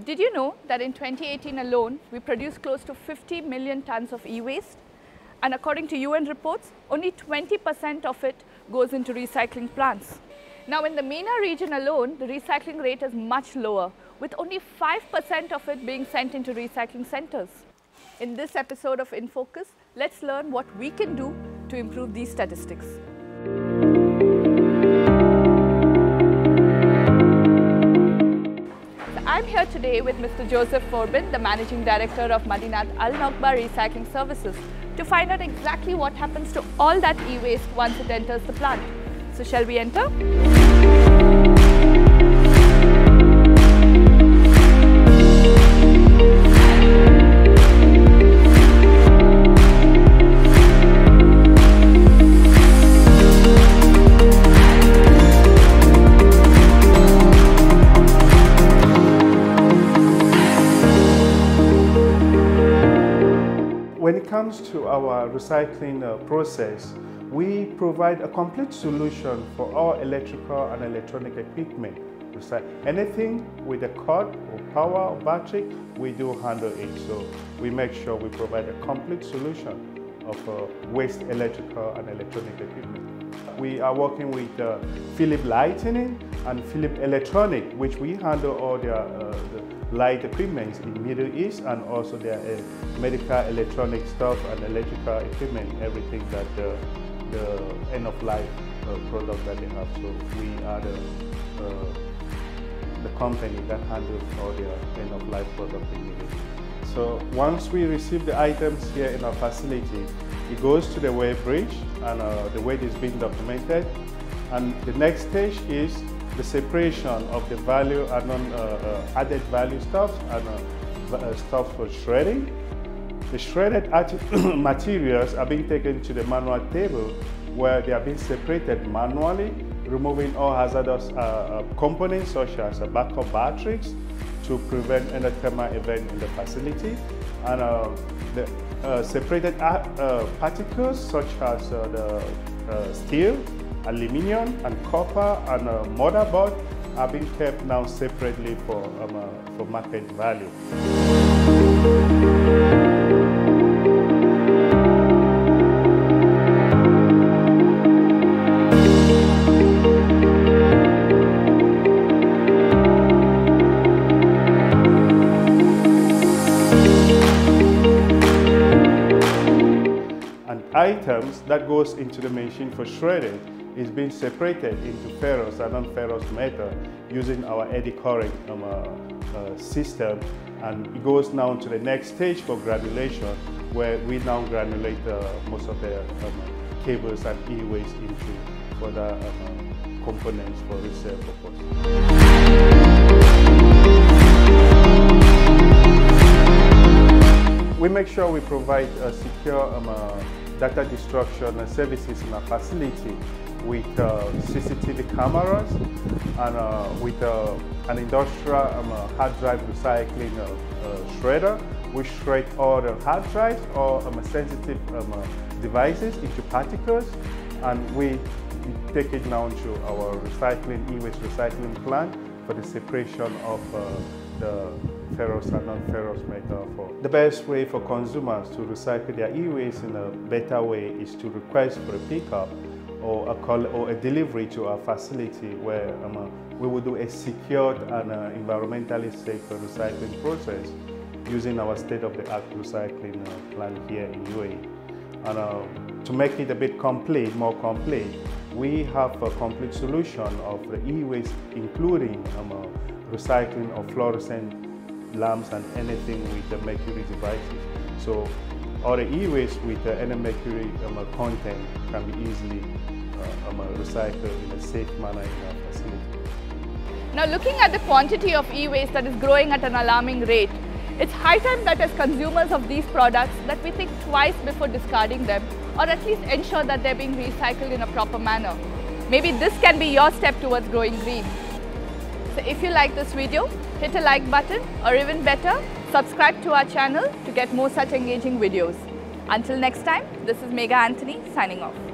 Did you know that in 2018 alone, we produced close to 50 million tons of e-waste? And according to UN reports, only 20% of it goes into recycling plants. Now in the MENA region alone, the recycling rate is much lower, with only 5% of it being sent into recycling centers. In this episode of InFocus, let's learn what we can do to improve these statistics. Today with Mr. Joseph Forbin, the Managing Director of Madenat Al Nokhba Recycling Services, to find out exactly what happens to all that e-waste once it enters the plant. So shall we enter? It comes to our recycling uh, process, we provide a complete solution for all electrical and electronic equipment. Anything with a cord or power or battery, we do handle it. So we make sure we provide a complete solution of uh, waste electrical and electronic equipment. We are working with uh, Philip Lighting and Philip Electronic, which we handle all their uh, the light equipment in Middle East and also their uh, medical electronic stuff and electrical equipment, everything that the, the end of life uh, product that they have. So we are the, uh, the company that handles all their end of life product in Middle East. So once we receive the items here in our facility, it goes to the weigh bridge and uh, the weight is being documented. And the next stage is the separation of the value and non, uh, uh, added value stuff and uh, uh, stuff for shredding. The shredded materials are being taken to the manual table where they are being separated manually, removing all hazardous uh, uh, components such as backup batteries to prevent any thermal event in the facility. And the separated particles such as the steel, aluminium and copper and motherboard are being kept now separately for, um, for market value. and items that goes into the machine for shredding is being separated into ferrous and non-ferrous metal using our eddy current um, uh, uh, system and it goes now to the next stage for granulation where we now granulate uh, most of the um, cables and e-waste into further um, components for resale purpose. We make sure we provide a secure um, uh, data destruction services in our facility with uh, CCTV cameras and uh, with uh, an industrial um, hard drive recycling shredder which shred all the hard drives or um, sensitive um, devices into particles and we take it now to our recycling, e-waste recycling plant for the separation of the ferrous and non-ferrous metal. For the best way for consumers to recycle their e-waste in a better way is to request for a pickup or a call or a delivery to our facility where um, we will do a secured and uh, environmentally safe recycling process using our state-of-the-art recycling uh, plant here in UAE. And uh, to make it a bit complete, more complete, we have a complete solution of the e-waste, including um, uh, recycling of fluorescent lamps and anything with the mercury devices. So all the e-waste with the mercury um, content can be easily uh, um, recycled in a safe manner in our facility. Now looking at the quantity of e-waste that is growing at an alarming rate, it's high time that as consumers of these products that we think twice before discarding them or at least ensure that they're being recycled in a proper manner. Maybe this can be your step towards growing green. So if you like this video, hit a like button or even better, subscribe to our channel to get more such engaging videos. Until next time, this is Megha Anthony signing off.